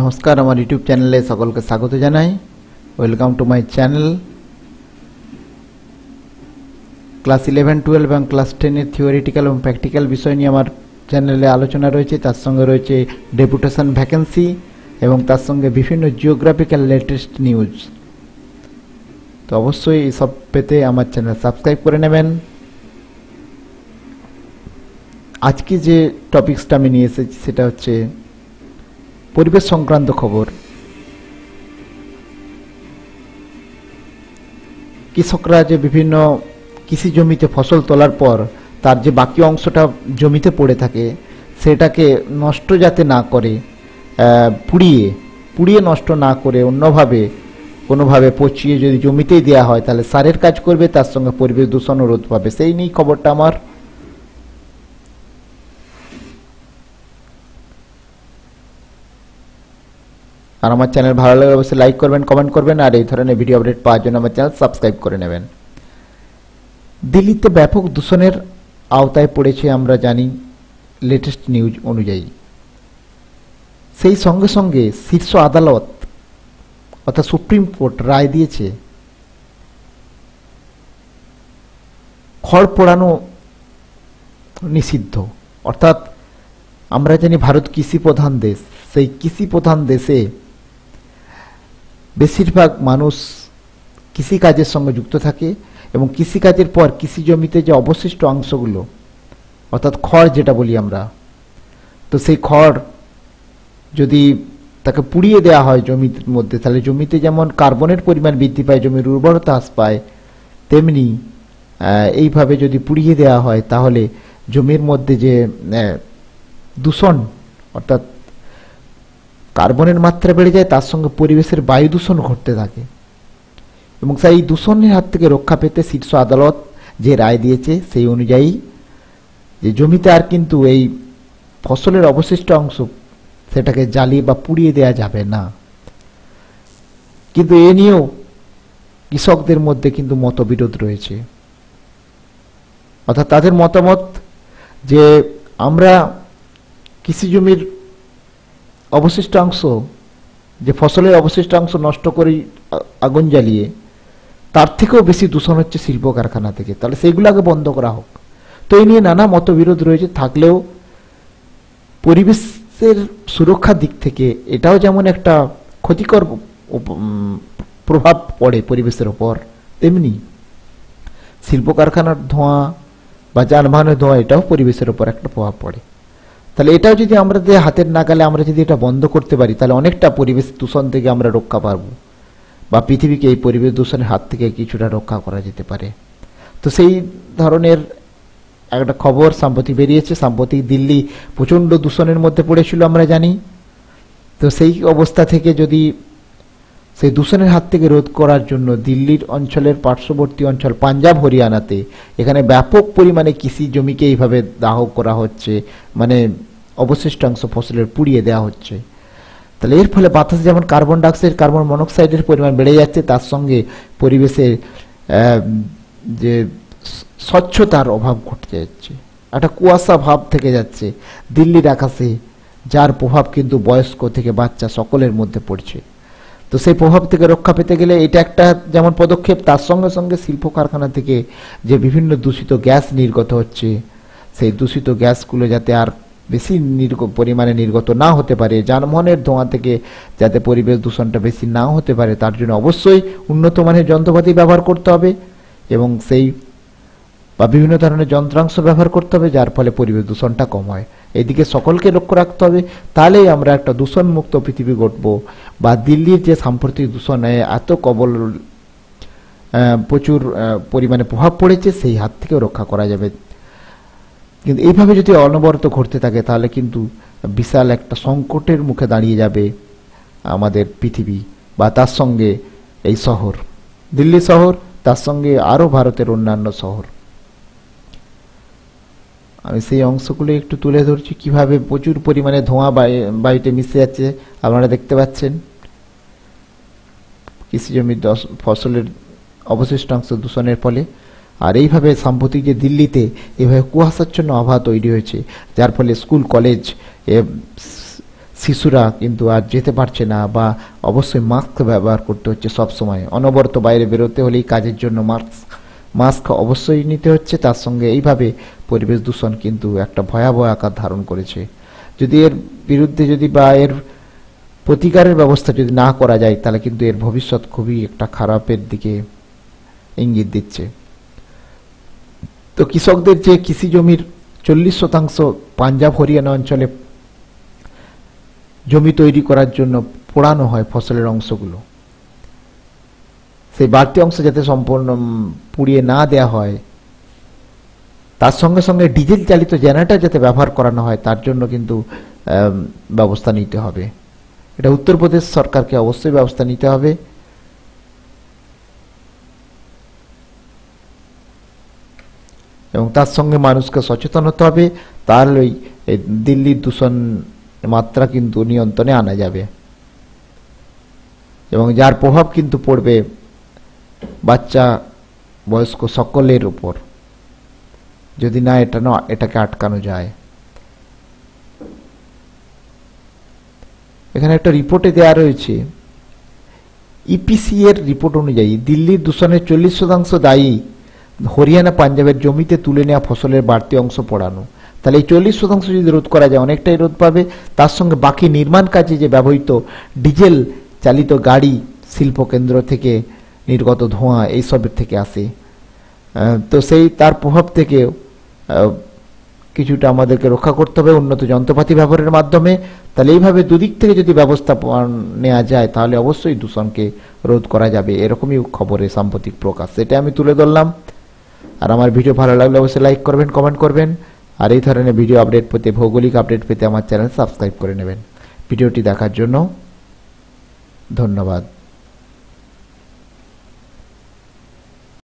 নমস্কার, আমার ইউটিউব চ্যানেলে সকলকে স্বাগত জানাই। Welcome to my channel class eleven, twelve এবং ক্লাস টেনের থিওরিটিক্যাল এবং প্র্যাকটিক্যাল বিষয় নিয়ে আমার চ্যানেলে আলোচনা রয়েছে। তার সঙ্গে রয়েছে ডেপুটেশন ভ্যাকেন্সি এবং তার সঙ্গে বিভিন্ন জিওগ্রাফিক্যাল লেটেস্ট নিউজ। তো অবশ্যই এসব পেতে আমার চ্যানেল সাবস্ক্রাইব করে নেবেন। আজকে যে টপিক্সটা আমি নিয়ে এসেছি, সেটা হচ্ছে পরিবেশ সংক্রান্ত খবর। কৃষকরা যে বিভিন্ন কৃষি জমিতে ফসল তোলার পর তার যে বাকি অংশটা জমিতে পড়ে থাকে, সেটাকে নষ্ট যাতে না করে পুড়িয়ে পুড়িয়ে নষ্ট না করে অন্যভাবে, কোনোভাবে পচিয়ে যদি জমিতেই দেওয়া হয়, তাহলে সারের কাজ করবে, তার সঙ্গে পরিবেশ দূষণও রোধ পাবে। সেই নিয়েই খবরটা আমার। আর আমার চ্যানেল ভালো লাগলে অবশ্যই লাইক করবেন কমেন্ট করবেন, আর এই ধরনের ভিডিও আপডেট পাওয়ার জন্য আমার চ্যানেল সাবস্ক্রাইব করে নেবেন। দিল্লিতে ব্যাপক দূষণের আওতায় পড়েছে আমরা জানি লেটেস্ট নিউজ অনুযায়ী। সেই সঙ্গে সঙ্গে শীর্ষ আদালত অর্থাৎ সুপ্রিম কোর্ট রায় দিয়েছে, খড় পোড়ানো নিষিদ্ধ। অর্থাৎ আমরা জানি ভারত কৃষি প্রধান দেশ, সেই কৃষি প্রধান দেশে বেশিরভাগ মানুষ কৃষিকাজের সঙ্গে যুক্ত থাকে এবং কৃষিকাজের পর কৃষি জমিতে যে অবশিষ্ট অংশগুলো, অর্থাৎ খড় যেটা বলি আমরা, তো সেই খড় যদি তাকে পুড়িয়ে দেওয়া হয় জমির মধ্যে, তাহলে জমিতে যেমন কার্বনের পরিমাণ বৃদ্ধি পায়, জমির উর্বরতা হ্রাস পায়, তেমনি এইভাবে যদি পুড়িয়ে দেওয়া হয়, তাহলে জমির মধ্যে যে দূষণ, অর্থাৎ কার্বনের মাত্রা বেড়ে যায়, তার সঙ্গে পরিবেশের বায়ু দূষণ ঘটতে থাকে। এবং সেই দূষণের হাত থেকে রক্ষা পেতে শীর্ষ আদালত যে রায় দিয়েছে সেই অনুযায়ী যে জমিতে আর কিন্তু এই ফসলের অবশিষ্ট অংশ সেটাকে জ্বালিয়ে বা পুড়িয়ে দেওয়া যাবে না। কিন্তু এ নিয়েও কৃষকদের মধ্যে কিন্তু মতবিরোধ রয়েছে। অর্থাৎ তাদের মতামত যে আমরা কৃষি জমির অবশিষ্ট অংশ, যে ফসলের অবশিষ্টাংশ নষ্ট করে আগুন জ্বালিয়ে, তার থেকেও বেশি দূষণ হচ্ছে শিল্প কারখানা থেকে। তাহলে সেইগুলো আগে বন্ধ করা হোক। তো এই নিয়ে নানা মতবিরোধ রয়েছে। থাকলেও পরিবেশের সুরক্ষার দিক থেকে এটাও যেমন একটা ক্ষতিকর প্রভাব পড়ে পরিবেশের ওপর, তেমনি শিল্প কারখানার ধোঁয়া বা যানবাহনের ধোঁয়া এটাও পরিবেশের ওপর একটা প্রভাব পড়ে। তাহলে এটাও যদি আমাদের হাতের নাগালে আমরা যদি এটা বন্ধ করতে পারি, তাহলে অনেকটা পরিবেশ দূষণ থেকে আমরা রক্ষা পাবো। বা পৃথিবীকে এই পরিবেশ দূষণের হাত থেকে কিছুটা রক্ষা করা যেতে পারে। তো সেই ধরনের একটা খবর সাম্প্রতিক বেরিয়েছে। সাম্প্রতিক দিল্লি প্রচণ্ড দূষণের মধ্যে পড়েছিল আমরা জানি। তো সেই অবস্থা থেকে যদি সেই দূষণের হাত থেকে রোধ করার জন্য দিল্লির অঞ্চলের পার্শ্ববর্তী অঞ্চল পাঞ্জাব, হরিয়ানাতে এখানে ব্যাপক পরিমাণে কৃষি জমিকে এইভাবে দাহ করা হচ্ছে মানে অবশিষ্টাংশ ফসলের পুড়িয়ে দেওয়া হচ্ছে। তাহলে এর ফলে বাতাসে যেমন কার্বন ডাইঅক্সাইড কার্বন মনোক্সাইডের পরিমাণ বেড়ে যাচ্ছে, তার সঙ্গে পরিবেশের যে স্বচ্ছতার অভাব ঘটে যাচ্ছে। একটা কুয়াশা ভাব থেকে যাচ্ছে। দিল্লির আকাশে যার প্রভাব কিন্তু বয়স্ক থেকে বাচ্চা সকলের মধ্যে পড়ছে। তো সেই প্রভাব থেকে রক্ষা পেতে গেলে এটা একটা যেমন পদক্ষেপ, তার সঙ্গে সঙ্গে শিল্প কারখানা থেকে যে বিভিন্ন দূষিত গ্যাস নির্গত হচ্ছে, সেই দূষিত গ্যাসগুলো যাতে আর বেশি নির্গ, পরিমাণে নির্গত না হতে পারে, যানবাহনের ধোঁয়া থেকে যাতে পরিবেশ দূষণটা বেশি না হতে পারে, তার জন্য অবশ্যই উন্নত মানের যন্ত্রপাতি ব্যবহার করতে হবে এবং সেই বা বিভিন্ন ধরনের যন্ত্রাংশ ব্যবহার করতে হবে, যার ফলে পরিবেশ দূষণটা কম হয়। এদিকে সকলকে লক্ষ্য রাখতে হবে। তাহলেই আমরা একটা দূষণমুক্ত পৃথিবী গড়ব। বা দিল্লির যে সাম্প্রতিক দূষণে এত কবল প্রচুর পরিমাণে প্রভাব পড়েছে, সেই হাত থেকেও রক্ষা করা যাবে। কিন্তু এইভাবে যদি অনবরত ঘটতে থাকে, তাহলে কিন্তু বিশাল একটা সংকটের মুখে দাঁড়িয়ে যাবে আমাদের পৃথিবী বা তার সঙ্গে এই শহর। দিল্লি শহর, তার সঙ্গে আরও ভারতের অন্যান্য শহর। আমি সেই অংশগুলো একটু তুলে ধরছি। কীভাবে প্রচুর পরিমাণে ধোঁয়া বায়ুতে মিশে যাচ্ছে, আপনারা দেখতে পাচ্ছেন। কৃষি জমির দশ- ফসলের অবশিষ্টাংশ দূষণের ফলে। আর এইভাবে সাম্প্রতিক যে দিল্লিতে এভাবে কুয়াশাচ্ছন্ন আবহাওয়া তৈরি হয়েছে, যার ফলে স্কুল, কলেজ শিশুরা কিন্তু আর যেতে পারছে না বা অবশ্যই মাস্ক ব্যবহার করতে হচ্ছে সব সময় অনবরত বাইরে বেরোতে হলেই কাজের জন্য মাস্ক মাস্ক অবশ্যই নিতে হচ্ছে। তার সঙ্গে এইভাবে পরিবেশ দূষণ কিন্তু একটা ভয়াবহ আকার ধারণ করেছে। যদি এর বিরুদ্ধে যদি বা এর প্রতিকারের ব্যবস্থা যদি না করা যায়, তাহলে কিন্তু এর ভবিষ্যৎ খুবই একটা খারাপের দিকে ইঙ্গিত দিচ্ছে। তো কৃষকদের যে কৃষি জমির চল্লিশ শতাংশ পাঞ্জাব হরিয়ানা অঞ্চলে জমি তৈরি করার জন্য পোড়ানো হয় ফসলের অংশগুলো। সেই বাড়তি অংশ যাতে সম্পূর্ণ পুড়িয়ে না দেয়া হয় তার সঙ্গে সঙ্গে ডিজেল চালিত জেনারেটর যাতে ব্যবহার করানো হয়, তার জন্য কিন্তু ব্যবস্থা নিতে হবে। এটা উত্তরপ্রদেশ সরকারকে অবশ্যই ব্যবস্থা নিতে হবে। এবং তার সঙ্গে মানুষকে সচেতন হতে হবে। তাহলেই দিল্লির দূষণ মাত্রা কিন্তু নিয়ন্ত্রণে আনা যাবে। এবং যার প্রভাব কিন্তু পড়বে বাচ্চা বয়স্ক সকলের উপর। যদি না এটা না এটাকে আটকানো যায়। এখানে একটা রিপোর্টে দেওয়া রয়েছে ইপিসি এর রিপোর্ট অনুযায়ী দিল্লির দূষণের চল্লিশ শতাংশ দায়ী হরিয়ানা পাঞ্জাবের জমিতে তুলে নেওয়া ফসলের বাড়তি অংশ পড়ানো। তাহলে এই চল্লিশ শতাংশ যদি রোধ করা যায় অনেকটাই রোধ পাবে। তার সঙ্গে বাকি নির্মাণ কাজে যে ব্যবহৃত ডিজেল চালিত গাড়ি শিল্প কেন্দ্র থেকে নির্গত ধোঁয়া এইসবের থেকে আসে। তো সেই তার প্রভাব থেকে আহ, কিছুটা আমাদেরকে রক্ষা করতে হবে উন্নত যন্ত্রপাতি ব্যবহারের মাধ্যমে। তাহলে এইভাবে দুদিক থেকে যদি ব্যবস্থা নেওয়া যায়, তাহলে অবশ্যই দূষণকে রোধ করা যাবে। এরকমই খবরে সাম্প্রতিক প্রকাশ। সেটা আমি তুলে ধরলাম। আর আমার ভিডিও ভালো লাগলে অবশ্যই লাইক করবেন কমেন্ট করবেন। আর এই ধরনের ভিডিও আপডেট পেতে, ভৌগোলিক আপডেট পেতে আমার চ্যানেল সাবস্ক্রাইব করে নেবেন। ভিডিওটি দেখার জন্য ধন্যবাদ।